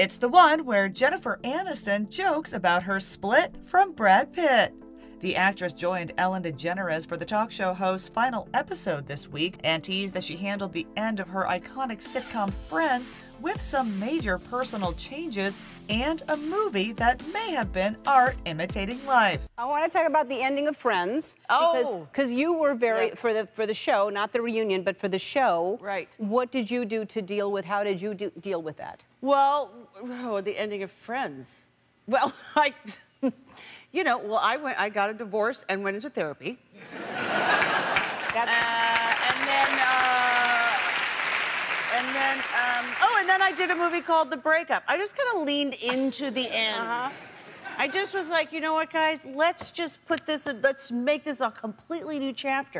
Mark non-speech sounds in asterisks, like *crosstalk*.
It's the one where Jennifer Aniston jokes about her split from Brad Pitt. The actress joined Ellen DeGeneres for the talk show host's final episode this week and teased that she handled the end of her iconic sitcom Friends with some major personal changes and a movie that may have been art imitating life. I want to talk about the ending of Friends. Oh. because you were very Yeah. for the for the show, not the reunion, but for the show. Right. What did you do to deal with? How did you do, deal with that? Well, oh, the ending of Friends. Well, *laughs* I, you know, well, I went, I got a divorce and went into therapy. *laughs* That's, Uh, and then, uh, and then, um, oh, and then I did a movie called The Breakup. I just kind of leaned into the end. I just was like, you know what, guys? Let's just put this, let's make this a completely new chapter.